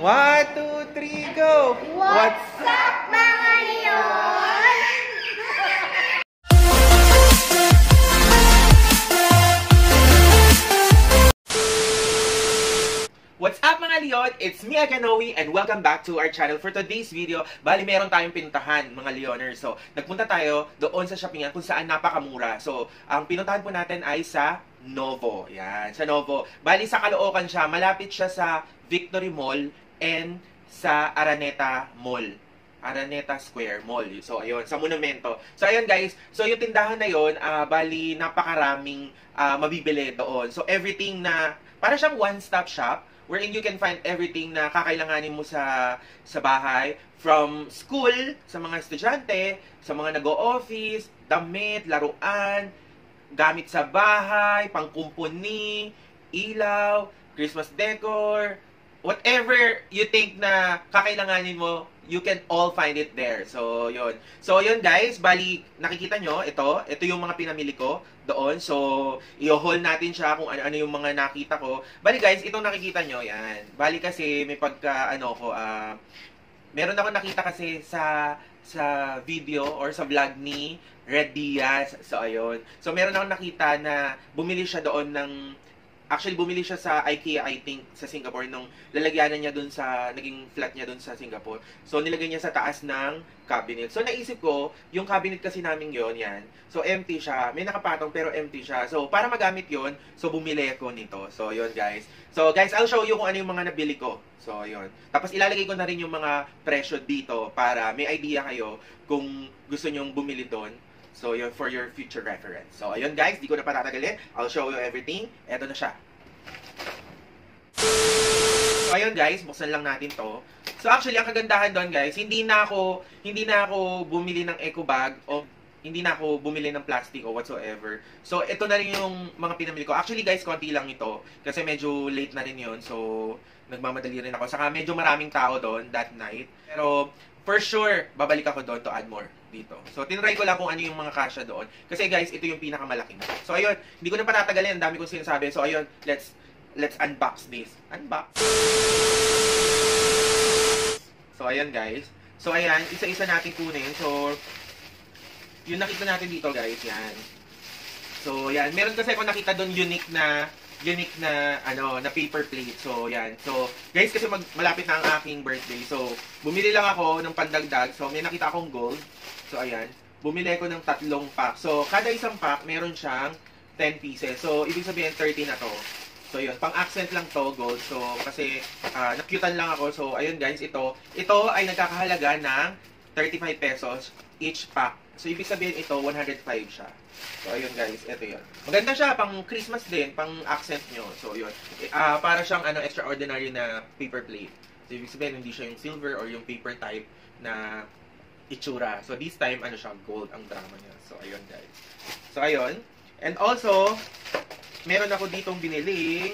One, two, three, go! What's up, mga leon? What's up mga Leon? It's me Aganowi and welcome back to our channel. For today's video, bali meron tayong pinuntahan mga Leoners. So, nagpunta tayo doon sa shoppingan kung saan napakamura. So, ang pinuntahan po natin ay sa Novo. Yan, sa Novo. Bali sa Caloocan siya, malapit siya sa Victory Mall and sa Araneta Mall. Araneta Square Mall. So, ayun, sa Monumento. So, ayun guys. So, yung tindahan na yun, ah, bali, napakaraming ah, mabibili doon. So, everything na, para siyang one-stop shop, wherein you can find everything na kakailanganin mo sa sa bahay from school sa mga estudyante, sa mga nag-o-office, damit, laruan, gamit sa bahay, pangkumpuni, ilaw, Christmas decor, whatever you think na kakailanganin mo, you can all find it there. So, yun. So, yun guys, bali, nakikita nyo, ito, ito yung mga pinamili ko doon. So, i-haul natin siya kung ano-ano yung mga nakita ko. Bali guys, itong nakikita nyo, yan. Bali kasi may pagka, ano ko, ah, meron ako nakita kasi sa sa video or sa vlog ni Red Diaz. So, ayun. So, meron ako nakita na bumili siya doon ng Actually, bumili siya sa IKEA, I think, sa Singapore, nung lalagyanan niya dun sa, naging flat niya dun sa Singapore. So, nilagay niya sa taas ng cabinet. So, naisip ko, yung cabinet kasi namin yon yan. So, empty siya. May nakapatong, pero empty siya. So, para magamit yon so, bumili ako nito. So, yon guys. So, guys, I'll show you kung ano yung mga nabili ko. So, yon Tapos, ilalagay ko na rin yung mga presyo dito para may idea kayo kung gusto nyong bumili doon. So, yun, for your future reference. So, ayun guys, di ko na patatagalin. I'll show you everything. Eto na siya. So, ayun guys, buksan lang natin to. So, actually, ang kagandahan doon guys, hindi na ako, hindi na ako bumili ng eco bag o hindi na ako bumili ng plastic o whatsoever. So, ito na rin yung mga pinamili ko. Actually, guys, konti lang ito. Kasi medyo late na rin yun. So, nagmamadali rin ako. Saka medyo maraming tao doon that night. Pero, for sure, babalik ako doon to add more dito. So, tinry ko lang kung ano yung mga kasya doon. Kasi guys, ito yung pinakamalaki na. So, ayun, hindi ko na patatagalin. Ang dami kong sinasabi. So, ayun, let's let's unbox this. Unbox. So, ayan guys. So, ayan, isa-isa natin kunin. So, yung nakita natin dito guys, yan. So, yan. Meron kasi ako nakita doon unique na unique na ano na paper plate. So, yan. So, guys, kasi mag, malapit na ang aking birthday. So, bumili lang ako ng pandagdag. So, may nakita akong gold. So, ayan. Bumili ako ng tatlong pack. So, kada isang pack, meron siyang 10 pieces. So, ibig sabihin 30 na to. So, yun. Pang-accent lang to, gold. So, kasi uh, nakyutan lang ako. So, ayun guys, ito. Ito ay nagkakahalaga ng 35 pesos each pack. So, ibig sabihin ito, 105 siya. So, ayun guys, ito yun. Maganda siya, pang Christmas din, pang accent nyo. So, yun. Uh, para siyang ano, extraordinary na paper plate. So, ibig sabihin, hindi siya yung silver or yung paper type na itsura. So, this time, ano siya, gold ang drama niya. So, ayun guys. So, ayun. And also, meron ako ditong binili.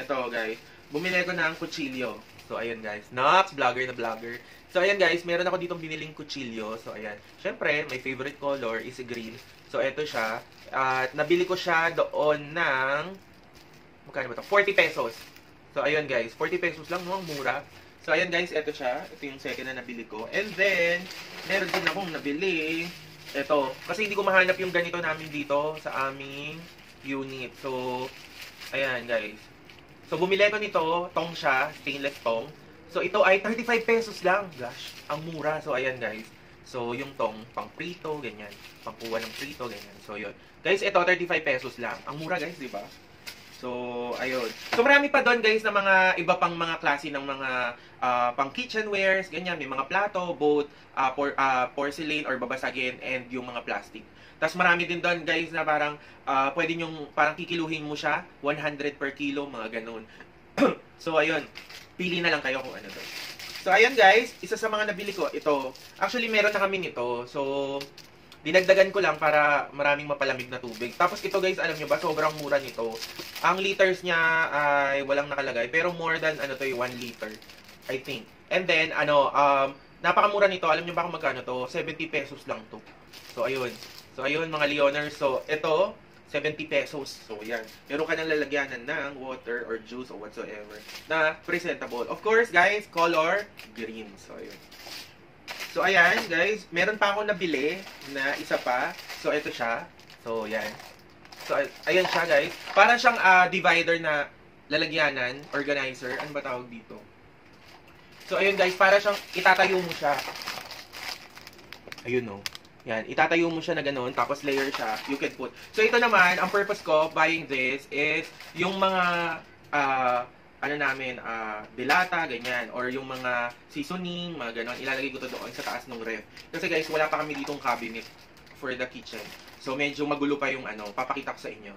Ito, guys. Bumili ko ng kutsilyo. So, ayun, guys. Nox, vlogger na vlogger. So, ayan, guys. Meron ako ditong biniling kutsilyo. So, ayan. Siyempre, my favorite color is green. So, ito siya. At, nabili ko siya doon ng, magkano ba ito? 40 pesos. So, ayun, guys. 40 pesos lang, no? Ang mura. So, ayan, guys. Ito siya. Ito yung second na nabili ko. And then, meron din akong nabili. Ito. Kasi hindi ko mahanap yung ganito namin dito sa aming unit. So, ayan guys. So, bumili ko nito, tong siya, stainless tong. So, ito ay 35 pesos lang. Gosh, ang mura. So, ayan guys. So, yung tong, pang prito, ganyan. Pang kuha ng prito, ganyan. So, yun. Guys, ito, 35 pesos lang. Ang mura guys, di ba? So, ayun. So, marami pa doon guys na mga iba pang mga klase ng mga uh, pang kitchenwares, ganyan. May mga plato, both uh, por, uh, porcelain or babasagin and yung mga plastic. Tapos marami din doon guys na parang uh, pwede nyong parang kikiluhin mo siya, 100 per kilo, mga ganun. so, ayun. Pili na lang kayo kung ano doon. So, ayun guys, isa sa mga nabili ko, ito. Actually, meron na kami nito. So, dinagdagan ko lang para maraming mapalamig na tubig. Tapos ito guys, alam nyo ba, sobrang mura nito. Ang liters niya ay walang nakalagay, pero more than ano to, 1 liter, I think. And then, ano, um, napakamura nito. Alam nyo ba kung magkano to? 70 pesos lang to. So, ayun. So, ayun mga Leoners. So, ito, 70 pesos. So, yan. Meron ka ng lalagyanan ng water or juice or whatsoever na presentable. Of course, guys, color green. So, ayun. So, ayan, guys. Meron pa ako nabili na isa pa. So, ito siya. So, yan. So, ay- ayan siya, guys. Parang siyang ah, divider na lalagyanan, organizer. Ano ba tawag dito? So, ayun, guys. Para siyang itatayo mo siya. Ayun, no. Yan, itatayo mo siya na ganun, tapos layer siya, you can put. So, ito naman, ang purpose ko buying this is yung mga, ah, ano namin, ah, dilata, ganyan, or yung mga seasoning, mga ganon, ilalagay ko to doon sa taas ng ref. Kasi guys, wala pa kami ditong cabinet for the kitchen. So, medyo magulo pa yung ano, papakita ko sa inyo.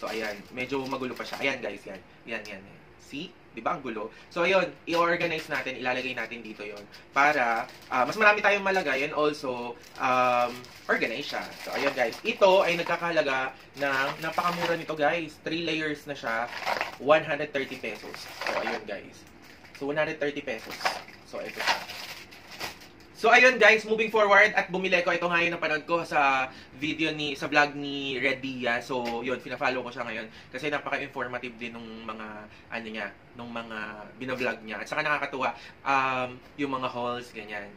So, ayan, medyo magulo pa siya. Ayan, guys, yan. Yan, yan, yan. See? Di ba ang gulo? So, ayun, i-organize natin, ilalagay natin dito yon para ah, mas marami tayong malagay and also um, organize siya. So, ayun guys. Ito ay nagkakahalaga ng napakamura nito guys. 3 layers na siya. 130 pesos. So, ayun guys. So, 130 pesos. So, ito siya. So ayun guys, moving forward at bumili ko ito ngayon napanood ko sa video ni sa vlog ni Red Dia. So yun, pina-follow ko siya ngayon kasi napaka-informative din nung mga ano niya, nung mga bina-vlog niya. At saka nakakatuwa um yung mga hauls ganyan.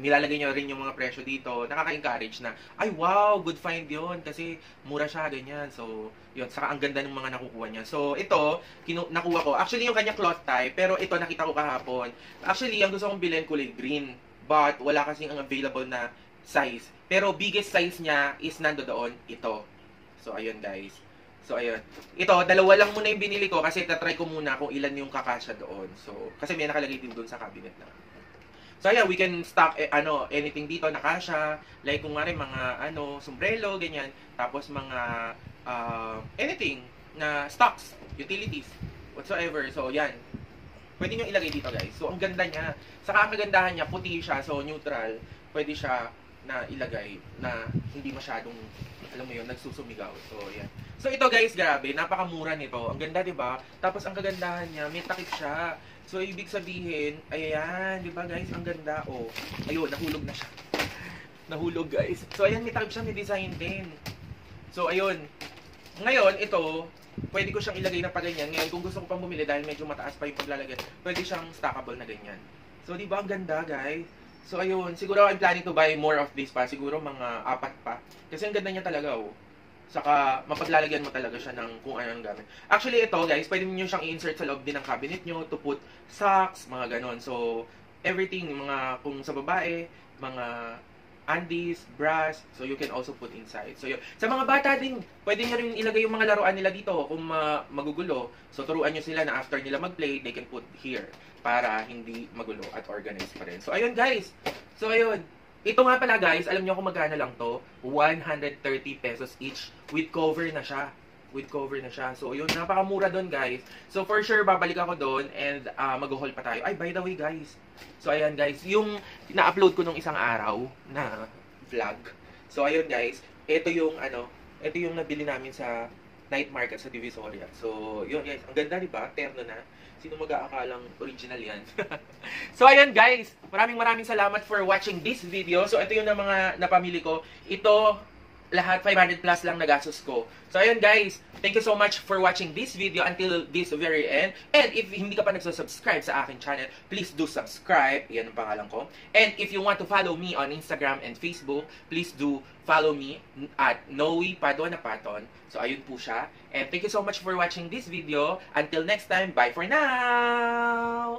Nilalagay niyo rin yung mga presyo dito. Nakaka-encourage na, ay wow, good find yun kasi mura siya ganyan. So yun, saka ang ganda ng mga nakukuha niya. So ito, kinu- nakuha ko. Actually yung kanya cloth tie, pero ito nakita ko kahapon. Actually, ang gusto kong bilhin kulay green but wala kasing ang available na size. Pero biggest size niya is nando doon, ito. So, ayun guys. So, ayun. Ito, dalawa lang muna yung binili ko kasi tatry ko muna kung ilan yung kakasya doon. So, kasi may nakalagay din doon sa cabinet na. So, ayan, we can stock eh, ano, anything dito na kasya. Like, kung nga rin, mga, ano, sombrero, ganyan. Tapos, mga, uh, anything na stocks, utilities, whatsoever. So, yan. Pwede nyo ilagay dito, guys. So, ang ganda niya. Saka ang kagandahan niya, puti siya, so neutral. Pwede siya na ilagay na hindi masyadong, alam mo yun, nagsusumigaw. So, yan. So, ito guys, grabe, napakamura nito. Ang ganda, di ba? Tapos, ang kagandahan niya, may takip siya. So, ibig sabihin, ayan, di ba guys, ang ganda. Oh, ayun, nahulog na siya. Nahulog, guys. So, ayan, may takip siya, may design din. So, ayun. Ngayon, ito, pwede ko siyang ilagay na pa ganyan. Ngayon, kung gusto ko pang bumili dahil medyo mataas pa yung paglalagay, pwede siyang stackable na ganyan. So, di ba ang ganda, guys? So, ayun. Siguro I'm planning to buy more of this pa. Siguro mga apat pa. Kasi ang ganda niya talaga, oh. Saka, mapaglalagyan mo talaga siya ng kung ano ang gamit. Actually, ito, guys, pwede niyo siyang i-insert sa loob din ng cabinet nyo to put socks, mga ganon. So, everything, mga, kung sa babae, mga undies, bras, so you can also put inside. So, yun. Sa mga bata din, pwede nyo rin ilagay yung mga laruan nila dito kung ma- magugulo. So, turuan nyo sila na after nila mag-play, they can put here para hindi magulo at organized pa rin. So, ayun guys. So, ayun. Ito nga pala guys, alam nyo kung magkano lang to? 130 pesos each with cover na siya. With cover na siya. So, yun, napakamura doon guys. So, for sure, babalik ako doon and uh, mag-haul pa tayo. Ay, by the way guys. So, ayan guys, yung na-upload ko nung isang araw na vlog. So, ayun guys, ito yung ano, ito yung nabili namin sa night market sa Divisoria. So, yun guys, ang ganda di ba? Terno na. Sino mag-aakalang original yan? so, ayun guys, maraming maraming salamat for watching this video. So, ito yung na mga napamili ko. Ito, lahat 500 plus lang nagastos ko. So ayun guys, thank you so much for watching this video until this very end. And if hindi ka pa nagsusubscribe sa aking channel, please do subscribe. Yan ang pangalan ko. And if you want to follow me on Instagram and Facebook, please do follow me at Noe Padon na Paton. So ayun po siya. And thank you so much for watching this video. Until next time, bye for now!